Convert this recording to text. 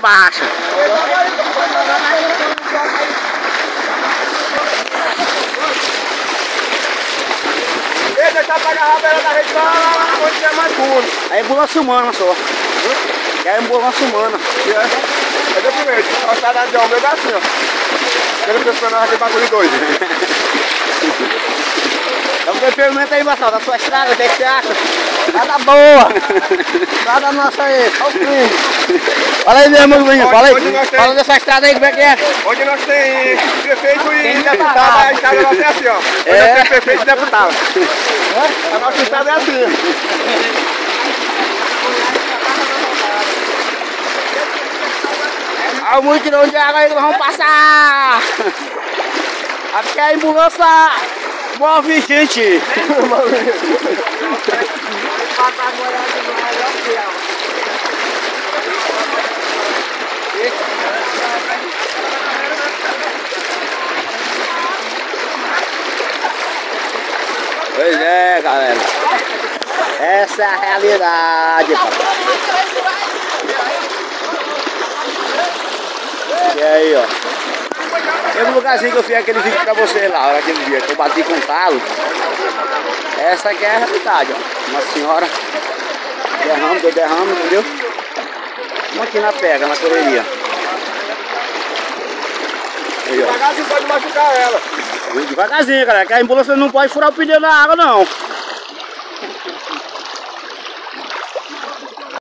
baixa. Ei, deixa eu pagar a rabela da rede lá onde é mais fundo. É ambulância humana só. É ambulância humana. É desse jeito. A estrada de Almeida é assim, ó. Aquele personagem aquele bagulho doido. Pergunta aí, Marcelo, da sua estrada, o que, é você acha? Nada boa! Nada nossa aí, só o crime. Fala aí mesmo, Luiz, fala aí. Tem- Fala dessa estrada aí, como é que é? Onde nós tem prefeito e Tem deputado, a estrada nossa é assim, ó. Onde É. tem prefeito e deputado. A nossa estrada é assim. Olha o mutirão de água aí que nós vamos passar! Aqui é a ambulância move gente! Pois é, galera. Essa é a realidade, papai. E aí, ó. Mesmo lugarzinho que eu fiz aquele vídeo pra você lá, aquele dia que eu bati com o talo. Essa aqui é a realidade, ó. Uma senhora derrame, deu derrame, entendeu? Uma aqui na pega, na correria. Aí, ó. Devagarzinho pode machucar ela. Devagarzinho, galera, que a ambulância não pode furar o pneu na água, não.